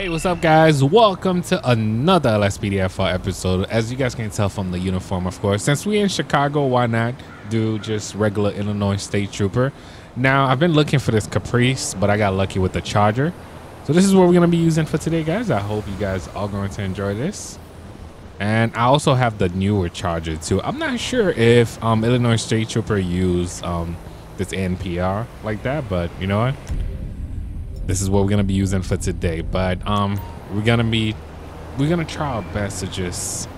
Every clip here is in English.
Hey, what's up, guys? Welcome to another LSPDFR episode. As you guys can tell from the uniform, of course, since we're in Chicago, why not do just regular Illinois State Trooper? Now, I've been looking for this Caprice, but I got lucky with the Charger. So this is what we're going to be using for today, guys. I hope you guys are going to enjoy this. And I also have the newer Charger, too. I'm not sure if um, Illinois State Trooper use um, this NPR like that, but you know what? This is what we're gonna be using for today but um we're gonna be we're gonna try our best to just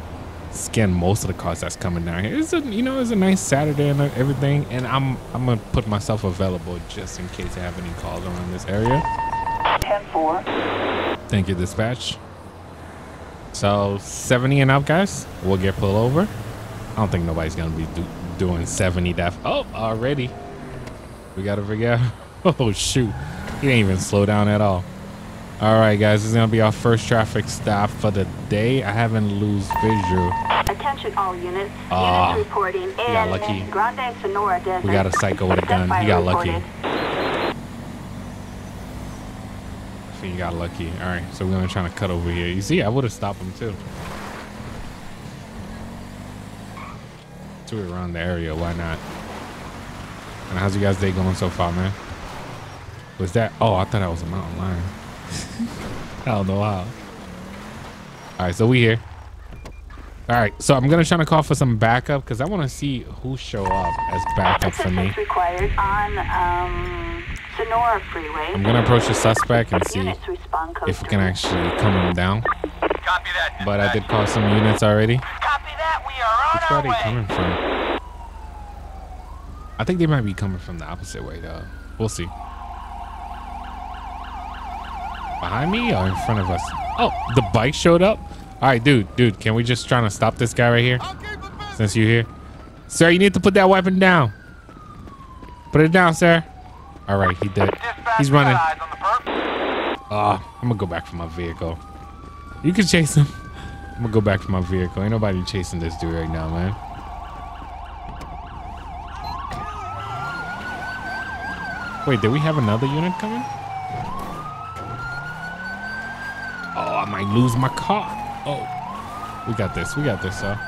scan most of the cars that's coming down here. It's a you know it's a nice saturday and everything and i'm i'm gonna put myself available just in case i have any calls around this area. 10-4. thank you dispatch. So 70 and up guys we'll get pulled over. I don't think nobody's gonna be do, doing 70 that oh already. We gotta figure out oh shoot he didn't even slow down at all. All right, guys, this is gonna be our first traffic stop for the day. I haven't lose visual. Attention all units. Ah, units reporting in got lucky. Grand Senora Desert. We got a psycho with a gun. He got lucky. I think he got lucky. All right, so we're gonna try to cut over here. You see, I would have stopped him too. To around the area, why not? And how's you guys' day going so far, man? Was that? Oh, I thought that was a mountain lion. I don't know how. All right, so we here. All right, so I'm gonna try to call for some backup because I want to see who show up as backup for me. Required on um, Senora Freeway. I'm gonna approach the suspect and see if we can actually calm him down. Copy that. But I did call some units already. Copy that. We are Which are they coming from? I think they might be coming from the opposite way though. We'll see. Behind me or in front of us? Oh, the bike showed up? All right, dude, dude, can we just try to stop this guy right here? Since you're here. Sir, you need to put that weapon down. Put it down, sir. All right, he did. He's running. Eyes on the perp. Oh, I'm gonna go back for my vehicle. You can chase him. I'm gonna go back for my vehicle. Ain't nobody chasing this dude right now, man. Wait, did we have another unit coming? Oh, I might lose my car. Oh, we got this. We got this, sir.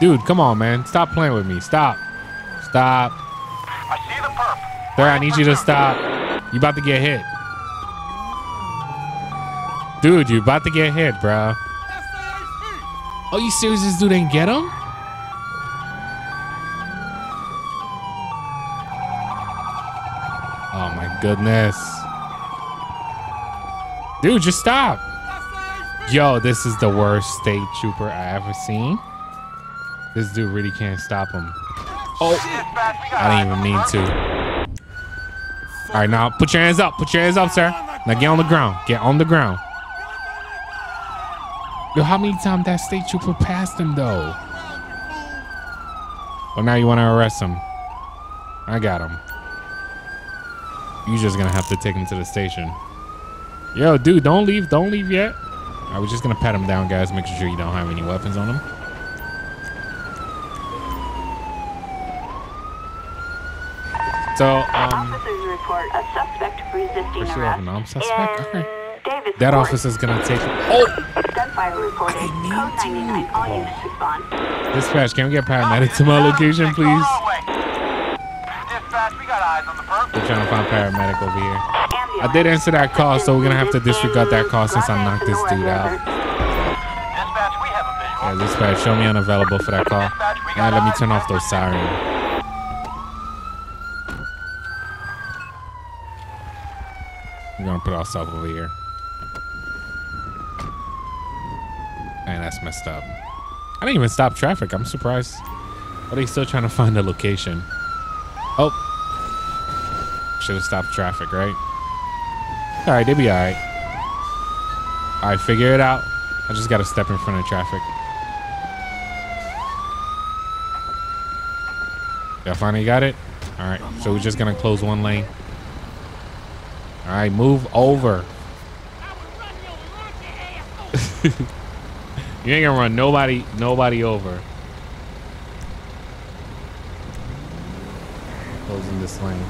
Dude, come on, man. Stop playing with me. Stop. Stop. I see the perp. Sir, I need you to stop. You about to get hit. Dude, you about to get hit, bro. Oh, you serious? This dude didn't get him? Oh my goodness. Dude, just stop. Yo, this is the worst state trooper I ever seen. This dude really can't stop him. Oh, I didn't even mean to. All right, now put your hands up. Put your hands up, sir. Now get on the ground. Get on the ground. Yo, how many times that state trooper passed him though? Well, now you want to arrest him. I got him. You're just gonna have to take him to the station. Yo, dude, don't leave. Don't leave yet. I was just gonna pat him down, guys. Make sure you don't have any weapons on him. So, um, Officers report a suspect resisting arrest. an suspect? Okay. Davis that Court. officer's gonna take. Oh, Gunfire reported. I need Code 99. All to- units respond. dispatch, can we get paramedic to my location, please? Dispatch, we got eyes on the perp. We're trying to find paramedic over here. I did answer that call, so we're gonna have to disregard that call since I knocked this dude out. Desert. Dispatch, we have a Yeah, dispatch, show me unavailable for that call. Dispatch, we And got let me turn off those sirens. We're gonna put ourselves over here. And that's messed up. I didn't even stop traffic. I'm surprised. Are they still trying to find the location? Oh. Should have stopped traffic, right? All right, they be all right. All right, figure it out. I just got to step in front of traffic. Y'all finally got it? All right, so we're just going to close one lane. All right, move over. you ain't gonna run nobody, nobody over. Closing this lane.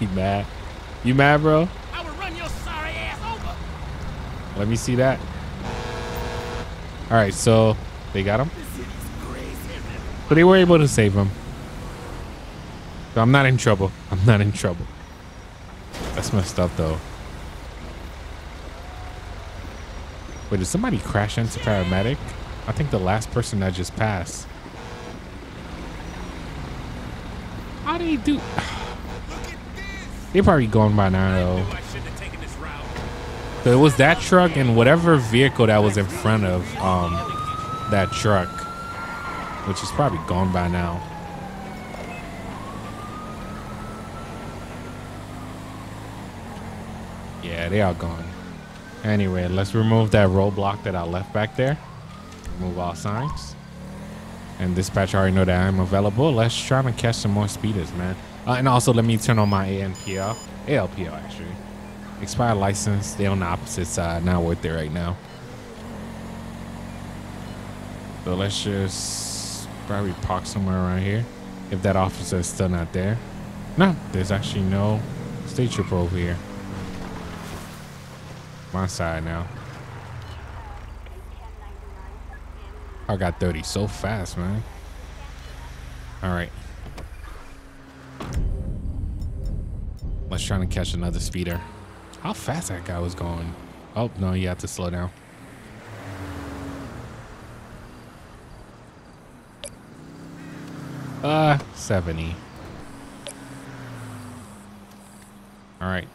you mad? You mad, bro? I will run your sorry ass over. Let me see that. All right, so they got him. But they were able to save him. So I'm not in trouble. I'm not in trouble. That's messed up though. Wait, did somebody crash into paramedic? I think the last person that just passed. How do you do? They're probably gone by now though. So it was that truck and whatever vehicle that was in front of um that truck, which is probably gone by now. Yeah, they are gone. Anyway, let's remove that roadblock that I left back there. Remove all signs. And dispatch already know that I'm available. Let's try and catch some more speeders, man. Uh, and also, let me turn on my ANPR. ALPR, actually. Expired license. They're on the opposite side. Not worth it right now. So let's just probably park somewhere around here. If that officer is still not there. No, there's actually no state trooper over here. My side now. I got 30 so fast, man. All right. Let's try to catch another speeder. How fast that guy was going. Oh, no, you have to slow down. Uh, 70. All right.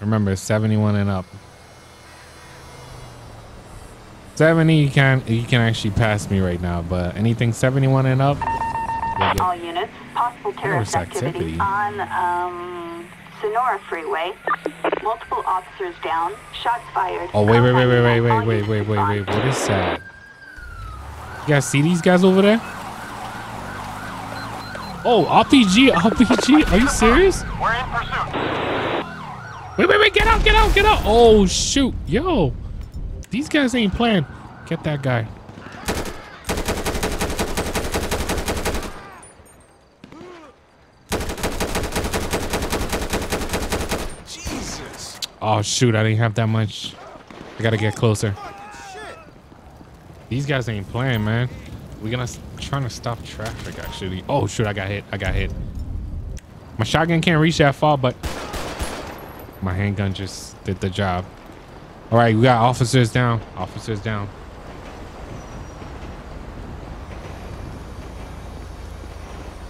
Remember, 71 and up. 70, you can you can actually pass me right now, but anything 71 and up, All units, possible terrorist Terrorist activity, activity. on um, Senora Freeway. Multiple officers down. Shots fired. Oh wait, wait, wait, wait, wait, wait, wait, wait, wait, wait. What is that? You guys see these guys over there? Oh, RPG, RPG. Are you serious? We're in pursuit. Wait, wait, wait. Get out, get out, get out. Oh, shoot. Yo, these guys ain't playing. Get that guy. Oh, shoot. I didn't have that much. I got to get closer. These guys ain't playing, man. We're gonna trying to stop traffic actually. Oh shoot, I got hit. I got hit. My shotgun can't reach that far, but my handgun just did the job. All right, we got officers down. Officers down.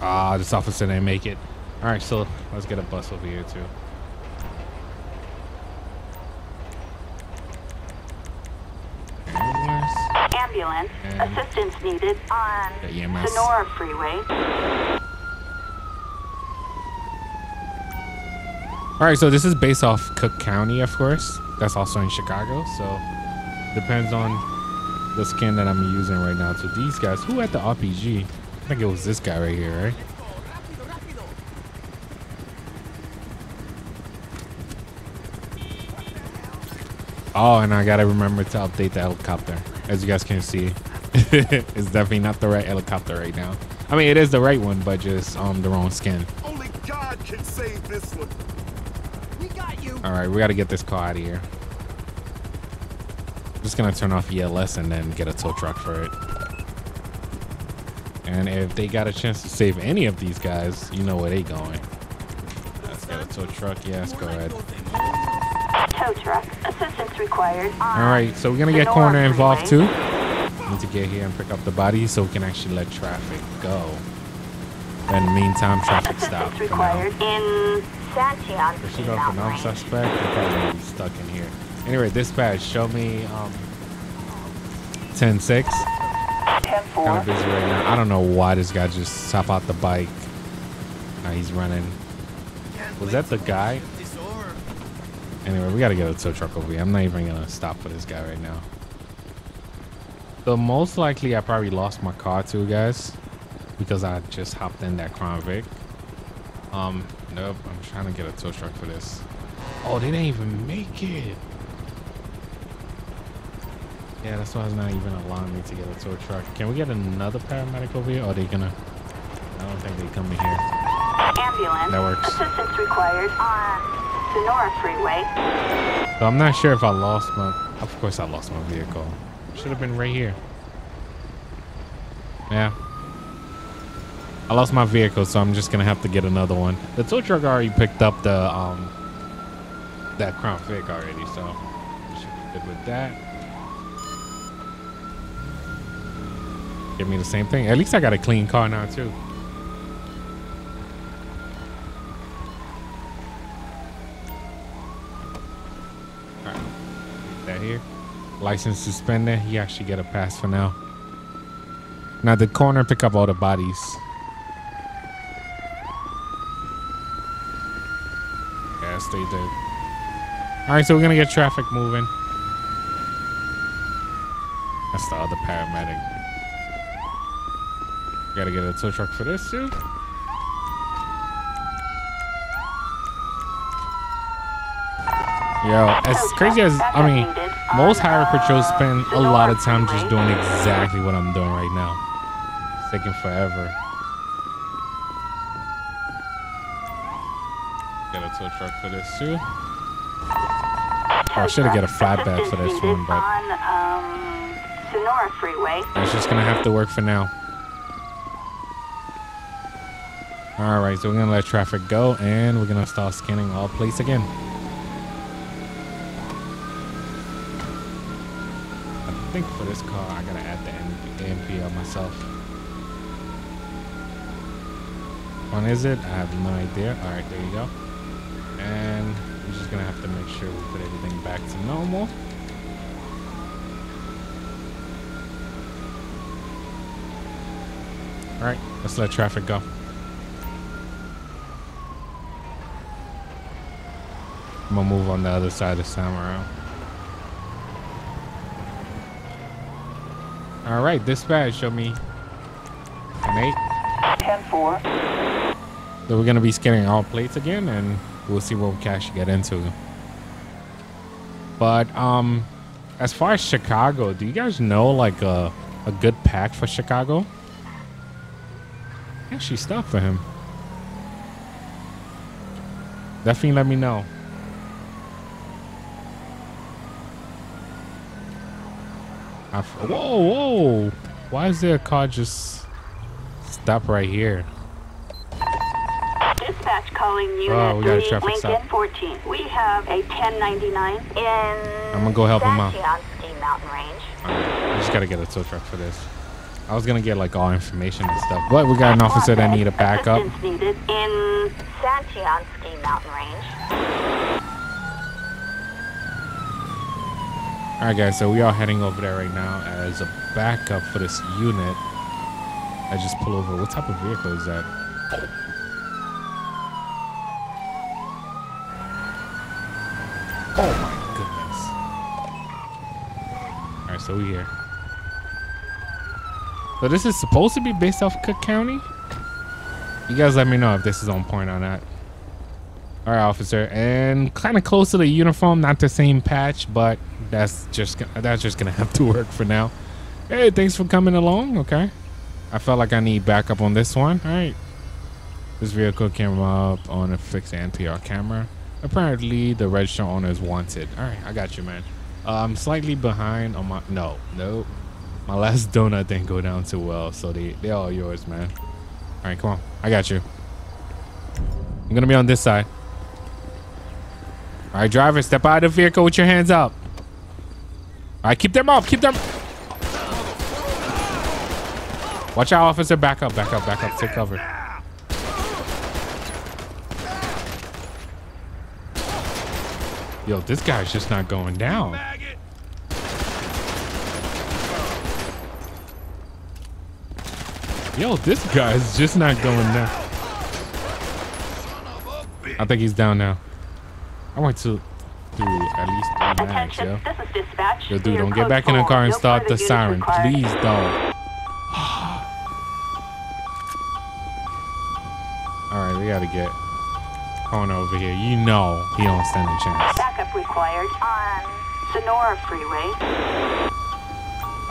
Ah, this officer didn't make it. All right, so let's get a bus over here too. Needed on The EMS. Senora Freeway. All right, so this is based off Cook County, of course. That's also in Chicago. So depends on the skin that I'm using right now. So these guys, who had the RPG? I think it was this guy right here, right? Oh, and I gotta remember to update the helicopter. As you guys can see, it's definitely not the right helicopter right now. I mean, it is the right one, but just um the wrong skin. Only God can save this one. We got you. All right, we got to get this car out of here. Just gonna turn off ELS and then get a tow truck for it. And if they got a chance to save any of these guys, you know where they going. Let's get a tow truck. Yes, go ahead. Tow truck. Assistance required All right, so we're gonna get Coroner involved too. Need to get here and pick up the body so we can actually let traffic go. In the meantime, traffic stop. Assistance for now. in Sancheon Pursuit of a known suspect. They're probably gonna be stuck in here. Anyway, dispatch, show me um 10-6. Kind of busy right now. I don't know why this guy just hop out the bike. Now he's running. Was that the guy? Anyway, we gotta get a tow truck over here. I'm not even gonna stop for this guy right now. So most likely I probably lost my car too, guys. Because I just hopped in that Crown Vic. Um, nope, I'm trying to get a tow truck for this. Oh, they didn't even make it. Yeah, that's why it's not even allowing me to get a tow truck. Can we get another paramedic over here? Or are they gonna? I don't think they come in here. ambulance. That works. Assistance required on Senora Freeway. So I'm not sure if I lost my. Of course, I lost my vehicle. Should have been right here. Yeah. I lost my vehicle, so I'm just gonna have to get another one. The tow truck already picked up the um that Crown Vic already, so should be good with that. Give me the same thing. At least I got a clean car now too. License suspended. You actually get a pass for now. Now the coroner pick up all the bodies. Yeah, stay there. Alright, so we're gonna get traffic moving. That's the other paramedic. Gotta get a tow truck for this too. Yo, as crazy as I mean, most patrols spend a lot of time just doing exactly what I'm doing right now. It's taking forever. Get a tow truck for this too. Oh, I should have get a flatbed for this one, but on Senora Freeway. it's just gonna have to work for now. All right, so we're gonna let traffic go, and we're gonna start scanning all plates again. Think for this car, I gotta add the AMPL myself. One is it? I have no idea. All right, there you go. And we're just gonna have to make sure we put everything back to normal. All right, let's let traffic go. I'm gonna move on the other side this time around. All right, dispatch, show me an eight. 10-4. So we're gonna be scanning all plates again, and we'll see what we can actually get into. But um, as far as Chicago, do you guys know like a a good pack for Chicago? Actually, stop for him. Definitely let me know. I f- whoa, whoa! Why is there a car just stop right here? Dispatch calling Unit Oh, we got a traffic Lincoln stop. 14. We have a 1099 in I'm gonna go help him out. Mountain Range. I just gotta get a tow truck for this. I was gonna get like all information and stuff, but we got an officer that need a backup. Assistance needed in Santiago Mountain Range. All right, guys, so we are heading over there right now as a backup for this unit. I just pull over. What type of vehicle is that? Oh my goodness! All right, so we here. So this is supposed to be based off Cook County. You guys, let me know if this is on point or not. All right, officer, and kind of close to the uniform, not the same patch, but that's just that's just gonna have to work for now. Hey, thanks for coming along. Okay, I felt like I need backup on this one. All right, this vehicle came up on a fixed NPR camera. Apparently, the register owner is wanted. All right, I got you, man. Uh, I'm slightly behind on my no, no. My last donut didn't go down too well, so they they're all yours, man. All right, come on, I got you. I'm gonna be on this side. All right, driver, step out of the vehicle with your hands up. All right, keep them up, keep them. Watch out, officer. Back up, back up, back up. Take cover. Yo, this guy's just not going down. Yo, this guy's just not going down. I think he's down now. I went to do at least three Attention, yo. this is dispatch. Yo, dude, don't get back in the car and No start the siren. required. Please don't. All right, we gotta get coroner over here. You know he don't stand a chance. Backup required on Senora Freeway.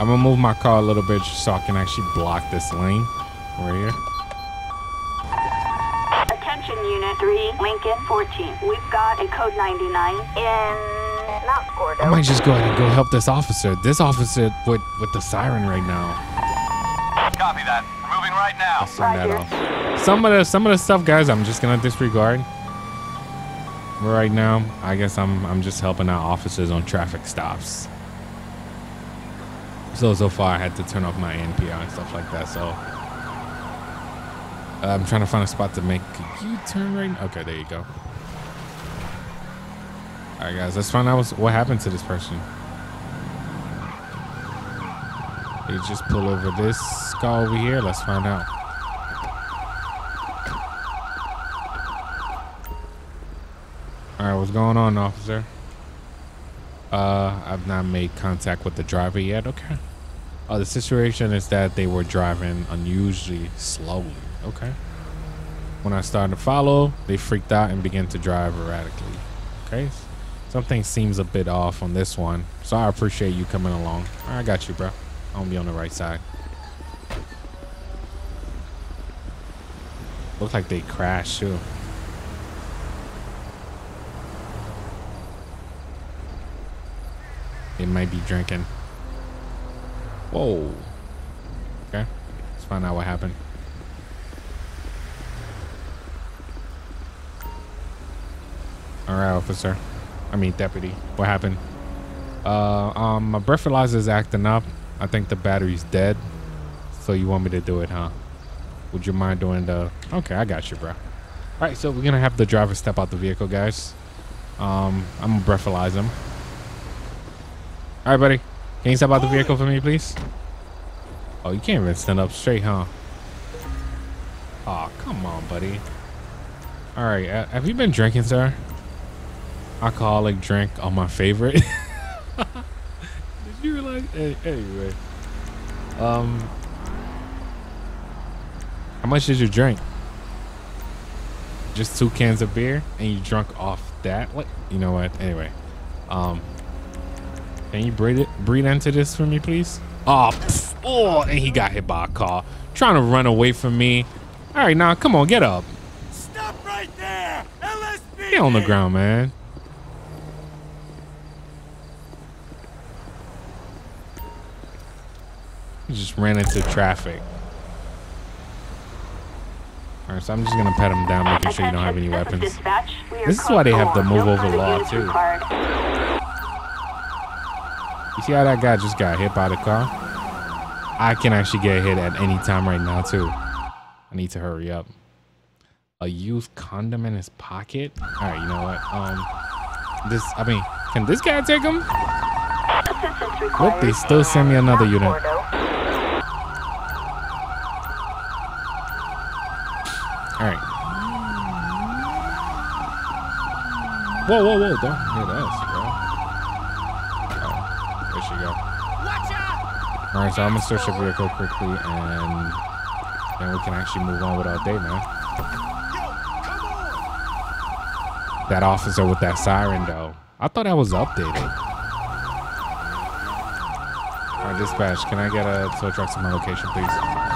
I'm gonna move my car a little bit so I can actually block this lane right here. Attention Unit 3, Lincoln 14. We've got a code 99 in Mount Gordo. I might just go ahead and go help this officer. This officer with with the siren right now. Copy that. We're moving right now. I'll that Roger. off. Some of the some of the stuff, guys, I'm just gonna disregard. Right now, I guess I'm I'm just helping out officers on traffic stops. So so far, I had to turn off my NPR and stuff like that. So uh, I'm trying to find a spot to make a U-turn right. Now. Okay, there you go. All right, guys, let's find out what happened to this person. They just pull over this car over here. Let's find out. All right, what's going on, officer? Uh, I've not made contact with the driver yet. Okay. Oh, the situation is that they were driving unusually slowly. Okay. When I started to follow, they freaked out and began to drive erratically. Okay. Something seems a bit off on this one. So I appreciate you coming along. I got you, bro. I'm gonna be on the right side. Looks like they crashed too. They might be drinking. Whoa. Okay. Let's find out what happened. All right, officer. I mean, deputy. What happened? Uh, um, my acting up. I think the battery's dead. So you want me to do it, huh? Would you mind doing the? Okay, I got you, bro. All right, so we're gonna have the driver step out the vehicle, guys. Um, I'm gonna breathalyze him. All right, buddy. Can you step out the vehicle for me, please? Oh, you can't even stand up straight, huh? Oh, come on, buddy. All right, have you been drinking, sir? Alcoholic drink on my favorite. Did you realize? Hey, anyway, um, how much did you drink? Just two cans of beer, and you drunk off that? What? You know what? Anyway, um, can you breathe it, breathe into this for me, please? Oh, pff, oh, and he got hit by a car, trying to run away from me. All right, now come on, get up. Stop right there! LSP! Get on the ground, man. Just ran into traffic. All right, so I'm just gonna pet him down, making sure you don't have any Attention, weapons. Dispatch, This is why they have the move No over law, too. You see how that guy just got hit by the car? I can actually get hit at any time right now too. I need to hurry up. A used condom in his pocket? All right, you know what? Um, this. I mean, can this guy take him? Nope, they still send me another unit. Gordo. All right. Whoa, whoa, whoa! Don't hit us, bro. Oh, there she go. All right, so I'm gonna search the vehicle quickly, and then we can actually move on with our day, man. That officer with that siren, though. I thought that was updated. All right, dispatch. Can I get a tow truck to my location, please?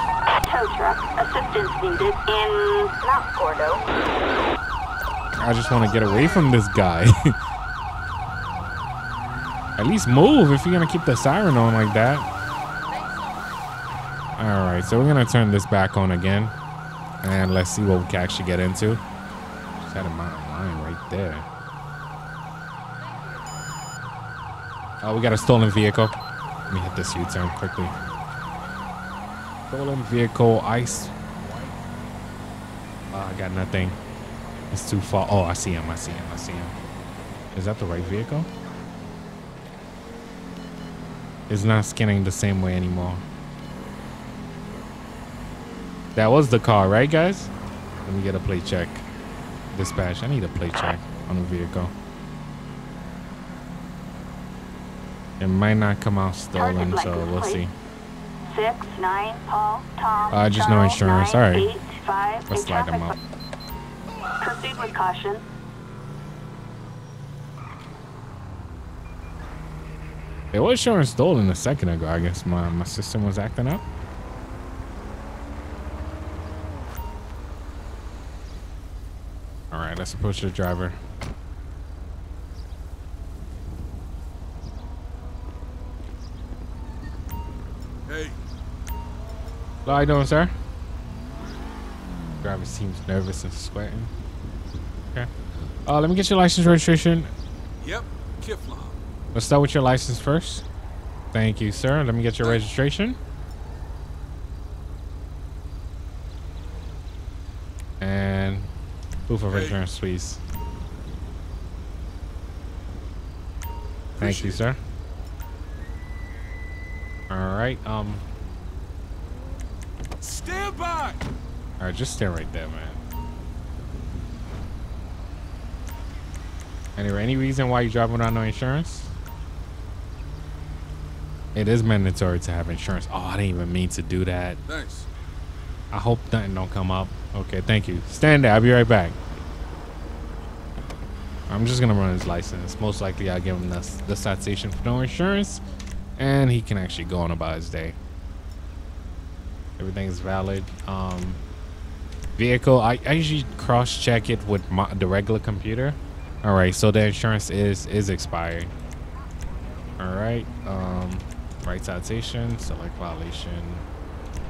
I just want to get away from this guy. At least move if you're gonna keep the siren on like that. All right, so we're gonna turn this back on again, and let's see what we can actually get into. Just had a line right there. Oh, we got a stolen vehicle. Let me hit this U-turn quickly. Stolen vehicle, ice. Oh, I got nothing. It's too far. Oh, I see him. I see him. I see him. Is that the right vehicle? It's not scanning the same way anymore. That was the car, right, guys? Let me get a plate check. Dispatch. I need a plate check on the vehicle. It might not come out stolen, so we'll see. Six, nine, Paul, Tom. Uh, just no insurance. nine, All right. eight, five, Let's them up. Proceed with caution. It was showing stolen a second ago. I guess my, my system was acting up. All right, let's approach the driver. How you doing, sir? Driver seems nervous and sweating. Okay. Uh, let me get your license registration. yep, Kiflon. Let's start with your license first. Thank you, sir. Let me get your registration. And proof of Hey. insurance, please. Thank you, sir. All right. Um. Stand by! All right. Just stand right there, man. Anyway, any reason why you driving without no insurance? It is mandatory to have insurance. Oh, I didn't even mean to do that. Thanks. I hope nothing don't come up. Okay, thank you. Stand there. I'll be right back. I'm just gonna run his license. Most likely, I'll give him the, the citation for no insurance, and he can actually go on about his day. Everything is valid. Um, vehicle. I, I usually cross check it with my, the regular computer. All right, so the insurance is is expired. All right. Um, right citation. Select violation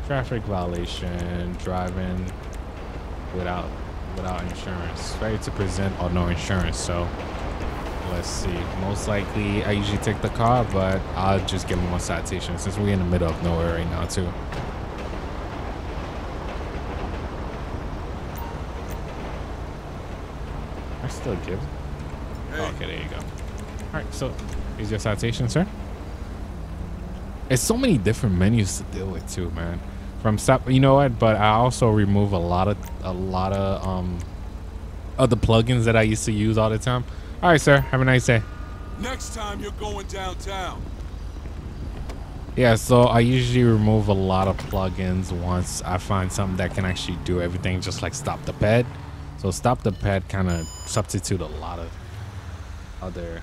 traffic violation, driving without without insurance. Ready to present or no insurance. So let's see. Most likely, I usually take the car, but I'll just give him one citation since we're in the middle of nowhere right now too. I still give. Hey, Okay, there you go. All right, so here's your citation, sir. It's so many different menus to deal with too, man. From stop, you know what? But I also remove a lot of a lot of um other plugins that I used to use all the time. All right, sir. Have a nice day. next time you're going downtown. Yeah, so I usually remove a lot of plugins once I find something that can actually do everything, just like Stop the Ped. So Stop the Ped kind of substitute a lot of other.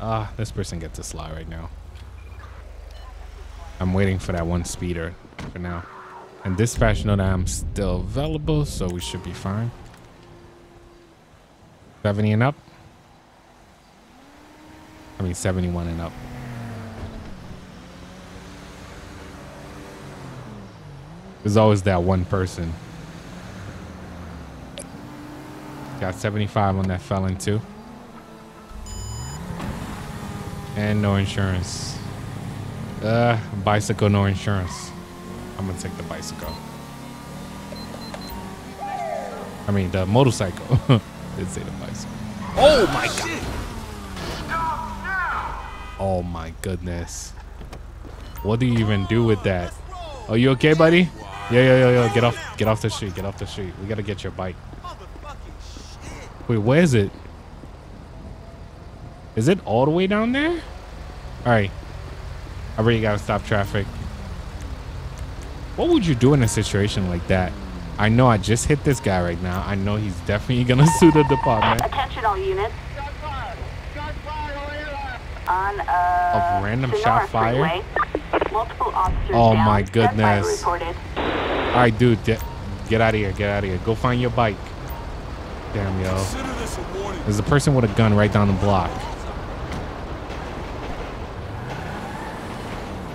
Ah, this person gets a slide right now. I'm waiting for that one speeder for now. And dispatch know that I'm still available, so we should be fine. 70 and up. I mean 71 and up. There's always that one person. Got 75 on that felon too. And no insurance. Uh, bicycle, no insurance. I'm gonna take the bicycle. I mean, the motorcycle. Did say the bicycle. Oh my god. Oh my goodness. What do you even do with that? Are you okay, buddy? Yo, yo, yo, yo, get off, get off the street, get off the street. We gotta get your bike. Wait, where is it? Is it all the way down there? All right. I really gotta stop traffic. What would you do in a situation like that? I know I just hit this guy right now. I know he's definitely gonna sue the department. Attention all units. On uh, Of random Senora shot fire? Freeway, multiple officers Oh down. my goodness. All right, dude, get, get out of here, get out of here. Go find your bike. Damn, yo. Consider this a warning. There's a person with a gun right down the block.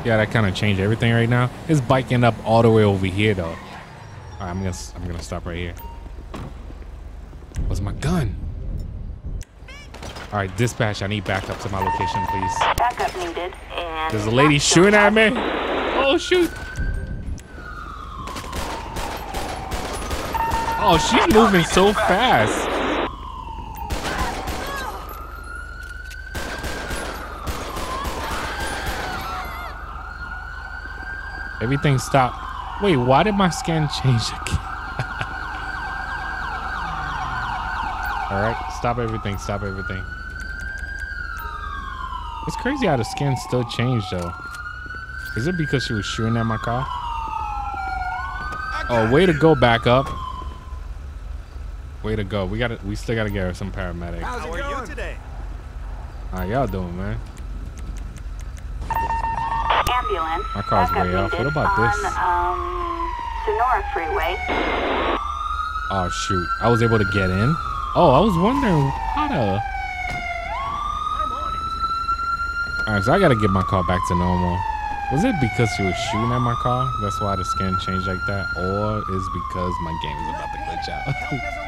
Yeah, that kind of changed everything right now. It's biking up all the way over here though. All right, I'm gonna I'm gonna stop right here. Where's my gun? All right, dispatch. I need backup to my location, please. Backup needed. And There's a lady shooting at me. Oh shoot! Oh, she's moving so fast. Everything stopped. Wait, why did my skin change again? All right, stop everything. Stop everything. It's crazy how the skin still changed though. Is it because she was shooting at my car? Oh, way to go, back up. Way to go. We gotta we still gotta get her some paramedic. How are you today? How y'all doing, man? Ambulance. My car's way off. What needed about on, this? Um, Senora Freeway. Oh shoot. I was able to get in. Oh, I was wondering how to. All right, so I gotta get my car back to normal. Was it because she was shooting at my car? That's why the skin changed like that, or is because my game is about to glitch out?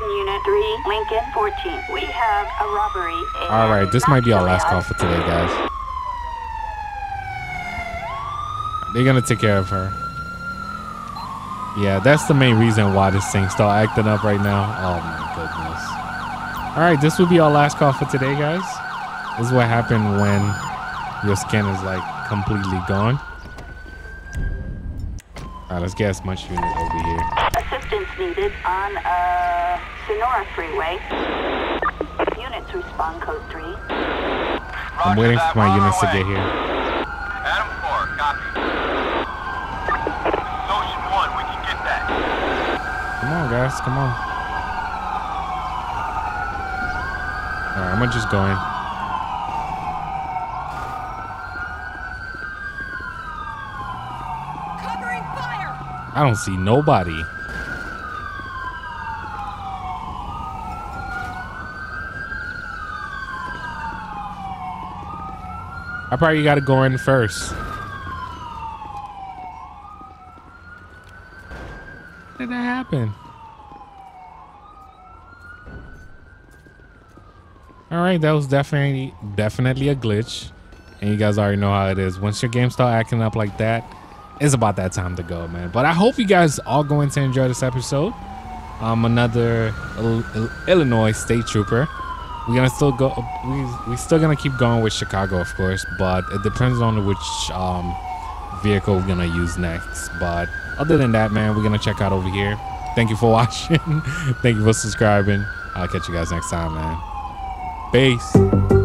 Unit 3, Lincoln 14. We have a robbery. All right, this might be our last call for today, guys. They're gonna take care of her. Yeah, that's the main reason why this thing start acting up right now. Oh my goodness. All right, this will be our last call for today, guys. This is what happened when your skin is like completely gone. All right, let's get as much unit over here. Assistance needed on uh, Senora Freeway. Units respond code 3. I'm waiting for my units to get here. Adam 4, copy. This Ocean 1, we can get that. Come on, guys, come on. All right, I'm gonna just go in. Covering fire! I don't see nobody. I probably got to go in first. How did that happen? All right, that was definitely definitely a glitch, and you guys already know how it is. Once your game start acting up like that, it's about that time to go, man. But I hope you guys are going to enjoy this episode. I'm um, another Il- Il- Illinois state trooper. We're gonna still go. We we still gonna keep going with Chicago, of course, but it depends on which um vehicle we're gonna use next. But other than that, man, we're gonna check out over here. Thank you for watching. Thank you for subscribing. I'll catch you guys next time, man. Peace.